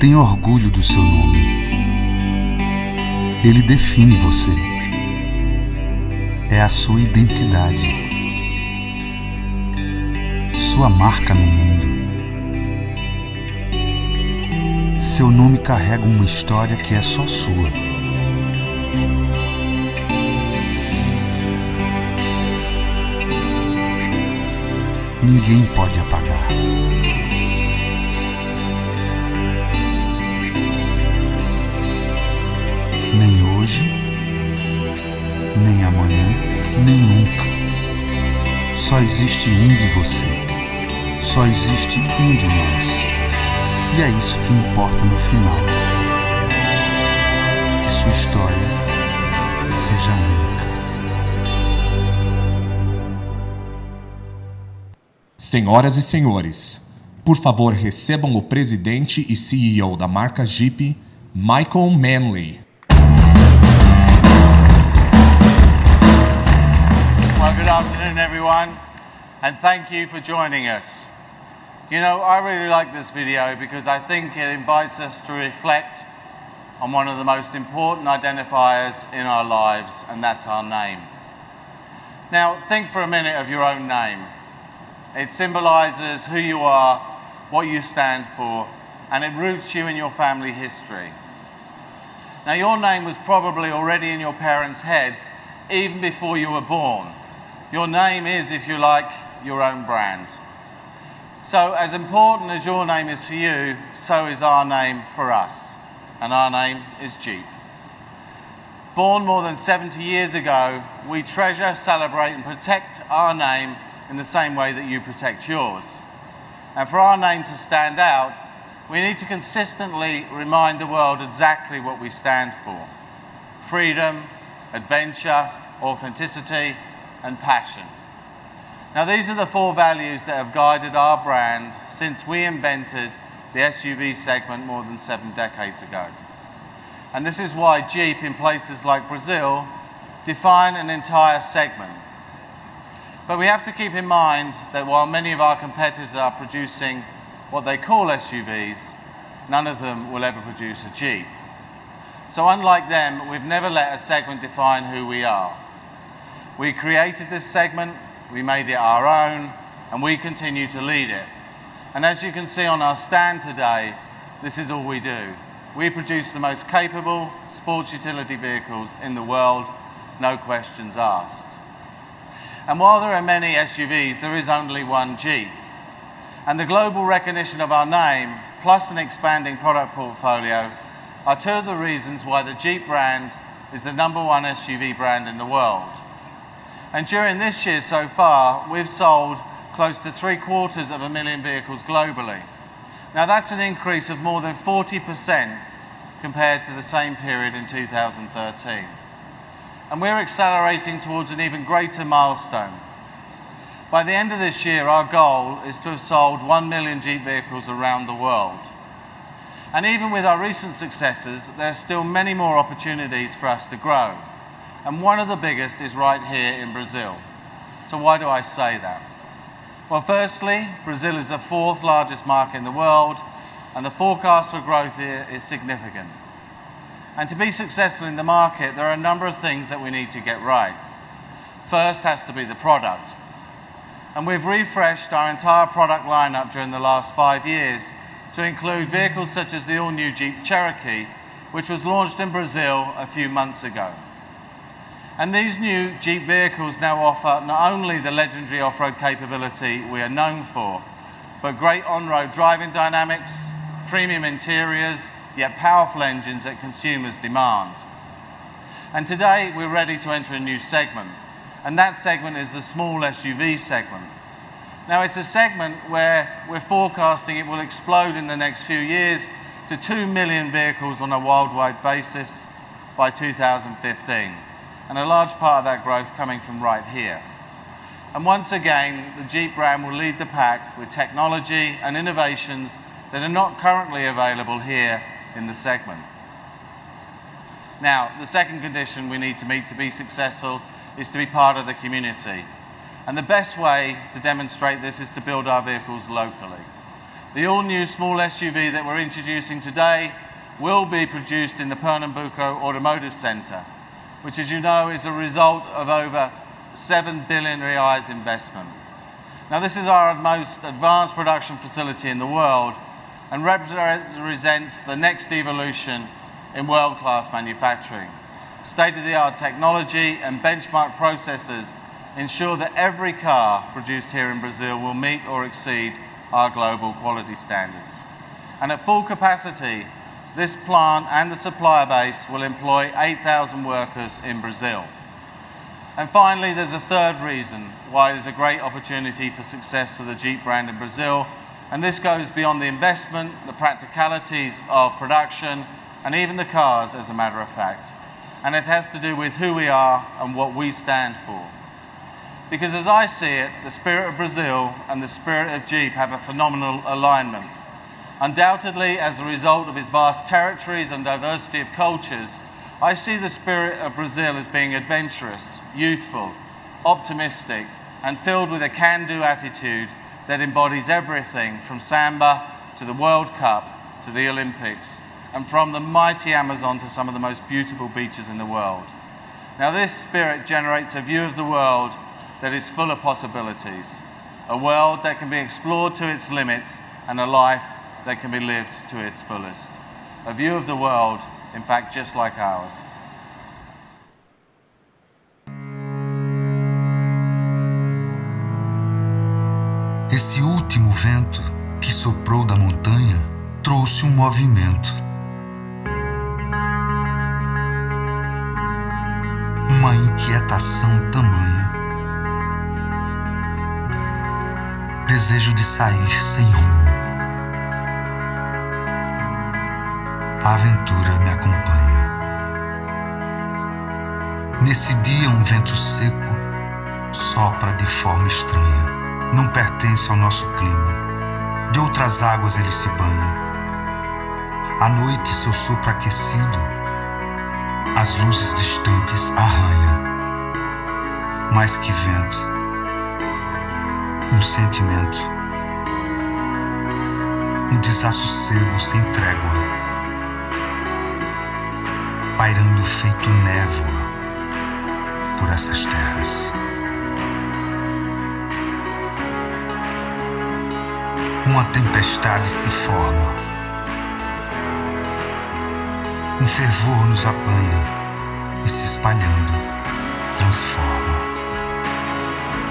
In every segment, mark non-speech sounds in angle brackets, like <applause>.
Tenha orgulho do seu nome. Ele define você. É a sua identidade. Sua marca no mundo. Seu nome carrega uma história que é só sua. Ninguém pode apagar. Hoje, nem amanhã, nem nunca. Só existe um de você. Só existe um de nós. E é isso que importa no final. Que sua história seja única. Senhoras e senhores, por favor recebam o presidente e CEO da marca Jeep, Michael Manley. Afternoon, everyone, and thank you for joining us. You know, I really like this video because I think it invites us to reflect on one of the most important identifiers in our lives, and that's our name. Now, think for a minute of your own name. It symbolizes who you are, what you stand for, and it roots you in your family history. Now, your name was probably already in your parents' heads even before you were born. Your name is, if you like, your own brand. So, as important as your name is for you, so is our name for us. And our name is Jeep. Born more than 70 years ago, we treasure, celebrate, and protect our name in the same way that you protect yours. And for our name to stand out, we need to consistently remind the world exactly what we stand for freedom, adventure, authenticity, and passion. Now, these are the four values that have guided our brand since we invented the SUV segment more than seven decades ago. And this is why Jeep, in places like Brazil, define an entire segment. But we have to keep in mind that while many of our competitors are producing what they call SUVs, none of them will ever produce a Jeep. So, unlike them, we've never let a segment define who we are. We created this segment, we made it our own, and we continue to lead it. And as you can see on our stand today, this is all we do. We produce the most capable sports utility vehicles in the world, no questions asked. And while there are many SUVs, there is only one Jeep. And the global recognition of our name, plus an expanding product portfolio, are two of the reasons why the Jeep brand is the number one SUV brand in the world. And during this year so far, we've sold close to three quarters of a million vehicles globally. Now that's an increase of more than 40% compared to the same period in 2013. And we're accelerating towards an even greater milestone. By the end of this year, our goal is to have sold 1 million Jeep vehicles around the world. And even with our recent successes, there are still many more opportunities for us to grow. And one of the biggest is right here in Brazil. So, why do I say that? Well, firstly, Brazil is the fourth largest market in the world, and the forecast for growth here is significant. And to be successful in the market, there are a number of things that we need to get right. First has to be the product. And we've refreshed our entire product lineup during the last five years to include vehicles such as the all new Jeep Cherokee, which was launched in Brazil a few months ago. And these new Jeep vehicles now offer not only the legendary off road capability we are known for, but great on road driving dynamics, premium interiors, yet powerful engines that consumers demand. And today we're ready to enter a new segment, and that segment is the small SUV segment. Now, it's a segment where we're forecasting it will explode in the next few years to 2 million vehicles on a worldwide basis by 2015 and a large part of that growth coming from right here. And once again, the Jeep brand will lead the pack with technology and innovations that are not currently available here in the segment. Now, the second condition we need to meet to be successful is to be part of the community. And the best way to demonstrate this is to build our vehicles locally. The all-new small SUV that we're introducing today will be produced in the Pernambuco Automotive Centre, which as you know is a result of over 7 billion reais investment. Now this is our most advanced production facility in the world and represents the next evolution in world-class manufacturing. State-of-the-art technology and benchmark processes ensure that every car produced here in Brazil will meet or exceed our global quality standards. And at full capacity, this plant and the supplier base will employ 8,000 workers in Brazil. And finally, there's a third reason why there's a great opportunity for success for the Jeep brand in Brazil. And this goes beyond the investment, the practicalities of production, and even the cars, as a matter of fact. And it has to do with who we are and what we stand for. Because as I see it, the spirit of Brazil and the spirit of Jeep have a phenomenal alignment. Undoubtedly, as a result of its vast territories and diversity of cultures, I see the spirit of Brazil as being adventurous, youthful, optimistic, and filled with a can do attitude that embodies everything from samba to the World Cup to the Olympics, and from the mighty Amazon to some of the most beautiful beaches in the world. Now, this spirit generates a view of the world that is full of possibilities, a world that can be explored to its limits, and a life that can be lived to its fullest. A view of the world, in fact, just like ours. Esse último vento que soprou da montanha trouxe um movimento. Uma inquietação tamanha. Desejo de sair sem rumo. A aventura me acompanha. Nesse dia, um vento seco sopra de forma estranha não pertence ao nosso clima. De outras águas ele se banha. À noite, seu sopro aquecido, as luzes distantes arranha. Mais que vento, um sentimento, um desassossego sem trégua, pairando feito névoa por essas terras. uma tempestade se forma. Um fervor nos apanha e se espalhando, transforma.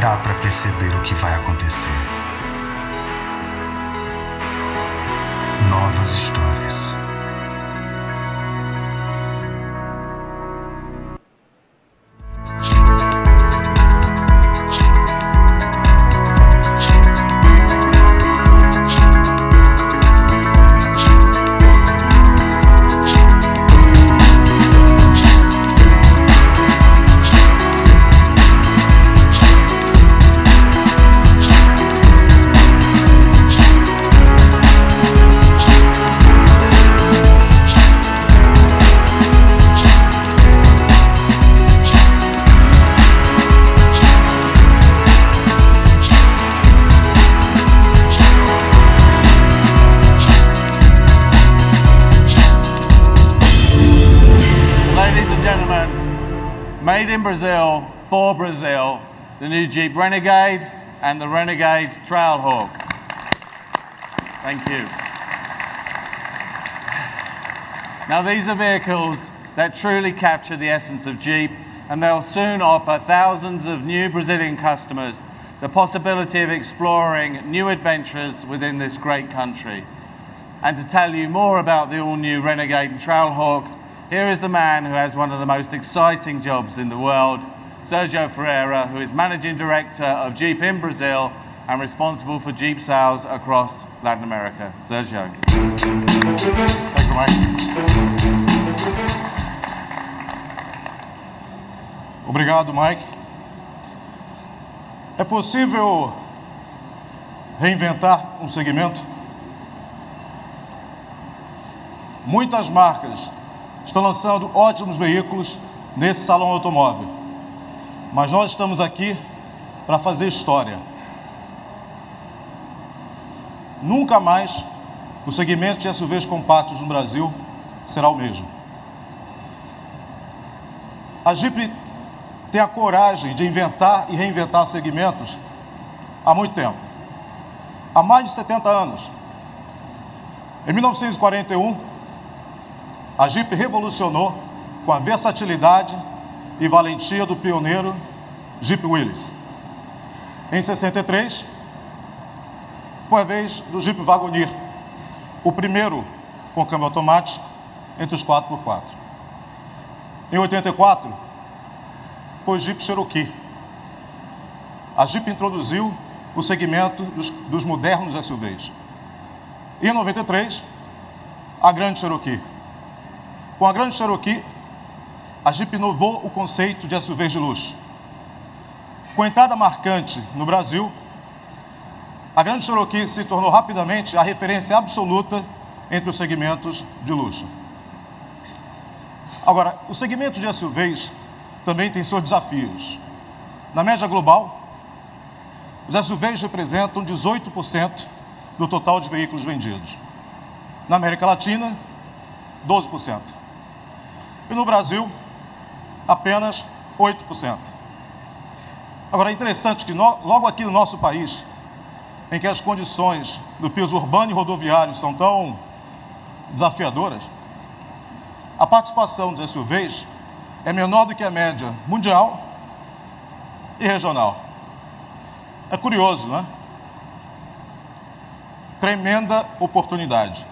Dá para perceber o que vai acontecer. Novas histórias. Made in Brazil, for Brazil, the new Jeep Renegade and the Renegade Trailhawk. Thank you. Now these are vehicles that truly capture the essence of Jeep and they'll soon offer thousands of new Brazilian customers the possibility of exploring new adventures within this great country. And to tell you more about the all-new Renegade and Trailhawk, here is the man who has one of the most exciting jobs in the world, Sergio Ferreira, who is Managing Director of Jeep in Brazil and responsible for Jeep sales across Latin America. Sergio. Thank you, Mike. Obrigado, Mike. É possível reinventar um segmento? Muitas marcas estão lançando ótimos veículos nesse salão automóvel. Mas nós estamos aqui para fazer história. nunca mais o segmento de SUVs compactos no Brasil será o mesmo. A Jeep tem a coragem de inventar e reinventar segmentos há muito tempo há mais de 70 anos. Em 1941, a Jeep revolucionou com a versatilidade e valentia do pioneiro Jeep Willys. Em 63, foi a vez do Jeep Wagoneer, o primeiro com câmbio automático entre os 4x4. Em 84, foi o Jeep Cherokee. A Jeep introduziu o segmento dos, dos modernos SUVs. E em 93, a Grande Cherokee. Com a Grande Cherokee, a Jeep inovou o conceito de SUVs de luxo. Com entrada marcante no Brasil, a Grande Cherokee se tornou rapidamente a referência absoluta entre os segmentos de luxo. Agora, o segmento de SUVs também tem seus desafios. Na média global, os SUVs representam 18% do total de veículos vendidos. Na América Latina, 12%. E no Brasil, apenas 8%. Agora, é interessante que no, logo aqui no nosso país, em que as condições do piso urbano e rodoviário são tão desafiadoras, a participação dos SUVs é menor do que a média mundial e regional. É curioso, né? Tremenda oportunidade.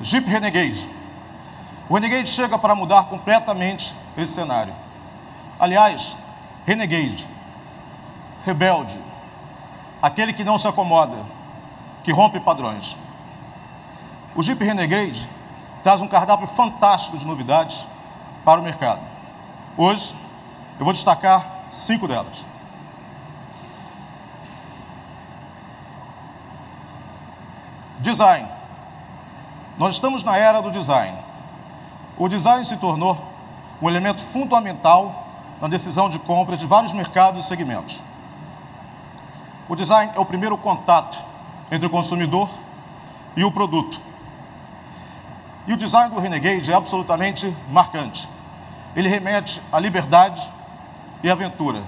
Jeep Renegade. O Renegade chega para mudar completamente esse cenário. Aliás, Renegade, rebelde, aquele que não se acomoda, que rompe padrões. O Jeep Renegade traz um cardápio fantástico de novidades para o mercado. Hoje, eu vou destacar cinco delas. Design. Nós estamos na era do design. O design se tornou um elemento fundamental na decisão de compra de vários mercados e segmentos. O design é o primeiro contato entre o consumidor e o produto. E o design do Renegade é absolutamente marcante. Ele remete à liberdade e aventura,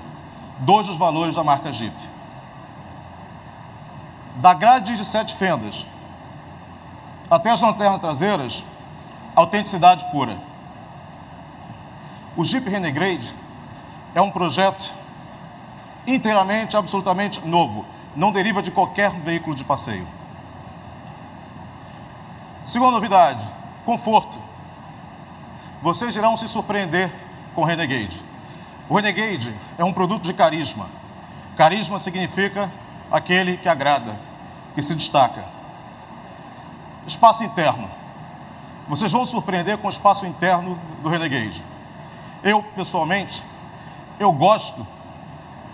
dois dos valores da marca Jeep. Da grade de sete fendas até as lanternas traseiras, autenticidade pura. O Jeep Renegade é um projeto inteiramente, absolutamente novo. Não deriva de qualquer veículo de passeio. Segunda novidade, conforto. Vocês irão se surpreender com o Renegade. O Renegade é um produto de carisma. Carisma significa aquele que agrada, que se destaca. Espaço interno. Vocês vão surpreender com o espaço interno do Renegade. Eu, pessoalmente, eu gosto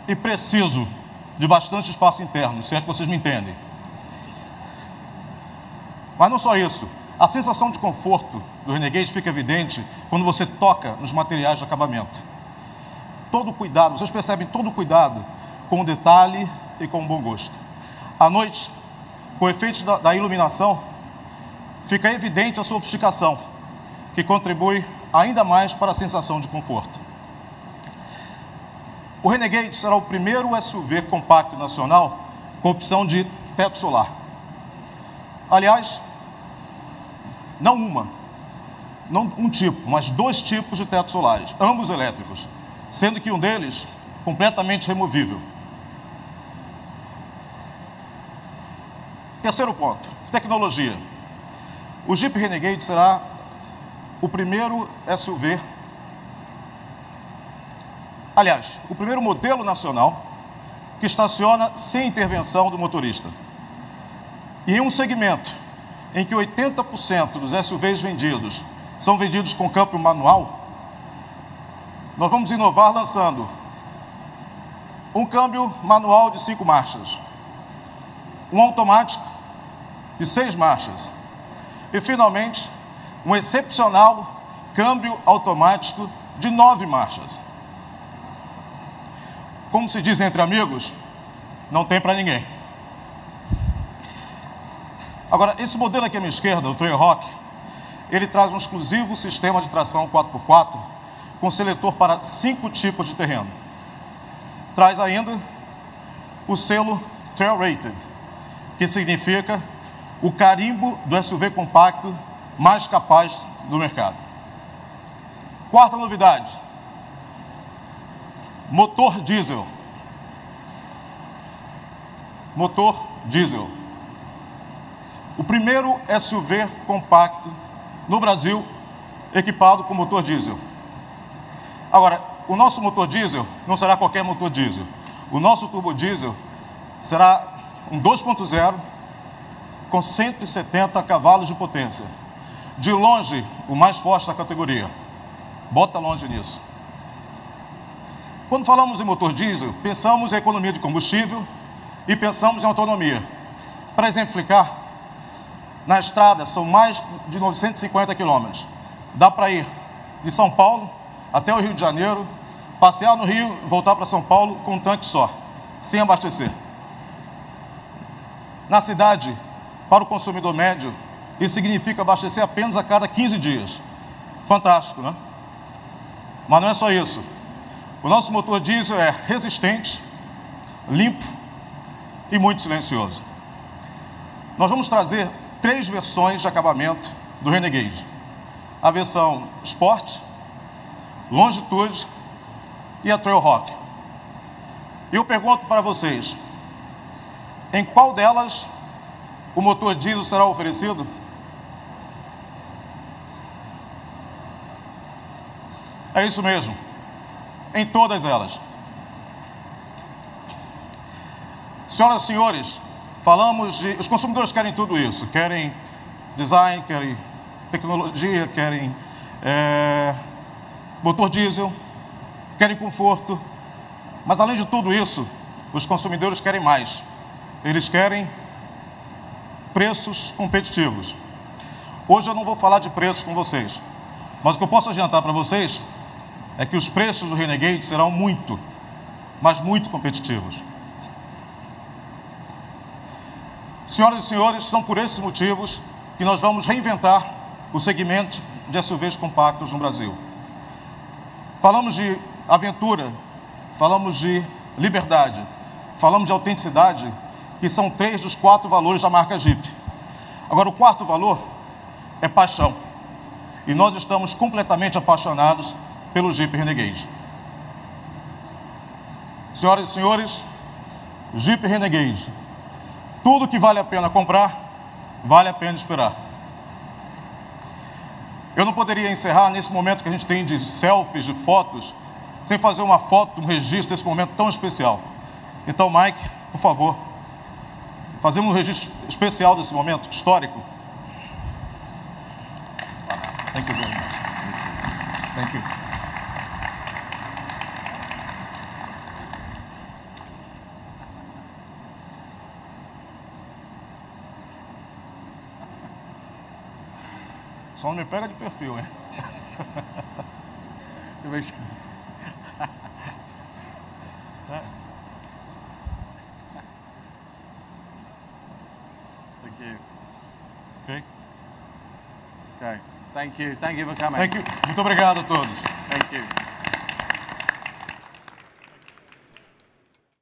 e preciso de bastante espaço interno, se é que vocês me entendem. Mas não só isso. A sensação de conforto do Renegade fica evidente quando você toca nos materiais de acabamento. Todo cuidado, vocês percebem todo cuidado com o detalhe e com o bom gosto. À noite, com o efeito da, da iluminação, fica evidente a sofisticação, que contribui ainda mais para a sensação de conforto. O Renegade será o primeiro SUV compacto nacional com opção de teto solar. Aliás, não uma, não um tipo, mas dois tipos de tetos solares, ambos elétricos, sendo que um deles completamente removível. Terceiro ponto: tecnologia. O Jeep Renegade será o primeiro SUV, aliás, o primeiro modelo nacional que estaciona sem intervenção do motorista. E em um segmento em que 80% dos SUVs vendidos são vendidos com câmbio manual, nós vamos inovar lançando um câmbio manual de cinco marchas, um automático de seis marchas e, finalmente, um excepcional câmbio automático de nove marchas. Como se diz entre amigos, não tem para ninguém. Agora, esse modelo aqui à minha esquerda, o Trailhawk, ele traz um exclusivo sistema de tração 4x4 com seletor para cinco tipos de terreno. Traz ainda o selo Trail Rated, que significa o carimbo do SUV compacto mais capaz do mercado. Quarta novidade: motor diesel. Motor diesel. O primeiro SUV compacto no Brasil equipado com motor diesel. Agora, o nosso motor diesel não será qualquer motor diesel. O nosso turbo diesel será um 2.0 com 170 cavalos de potência. De longe, o mais forte da categoria. Bota longe nisso. Quando falamos em motor diesel, pensamos em economia de combustível e pensamos em autonomia. Para exemplificar, na estrada são mais de 950 quilômetros. Dá para ir de São Paulo até o Rio de Janeiro, passear no Rio, voltar para São Paulo com um tanque só, sem abastecer. Na cidade, para o consumidor médio, isso significa abastecer apenas a cada 15 dias. Fantástico, né? Mas não é só isso. O nosso motor diesel é resistente, limpo e muito silencioso. Nós vamos trazer três versões de acabamento do Renegade: a versão Sport, Longitude e a Trailhawk. E eu pergunto para vocês: em qual delas o motor diesel será oferecido? É isso mesmo, em todas elas. Senhoras e senhores, falamos de. Os consumidores querem tudo isso: querem design, querem tecnologia, querem é, motor diesel, querem conforto. Mas além de tudo isso, os consumidores querem mais. Eles querem preços competitivos. Hoje eu não vou falar de preços com vocês, mas o que eu posso adiantar para vocês é que os preços do Renegade serão muito, mas muito competitivos. Senhoras e senhores, são por esses motivos que nós vamos reinventar o segmento de SUVs compactos no Brasil. Falamos de aventura, falamos de liberdade, falamos de autenticidade, que são três dos quatro valores da marca Jeep. Agora, o quarto valor é paixão. E nós estamos completamente apaixonados pelo Jeep Renegade. Senhoras e senhores, Jeep Renegade. Tudo que vale a pena comprar, vale a pena esperar. Eu não poderia encerrar nesse momento que a gente tem de selfies, de fotos, sem fazer uma foto, um registro desse momento tão especial. Então, Mike, por favor, fazemos um registro especial desse momento histórico. Thank you very much. Thank you. Só não me pega de perfil, hein? <laughs> Tá? Thank you. Ok? Okay. Thank you. Thank you for coming. Thank you. Muito obrigado a todos. Thank you.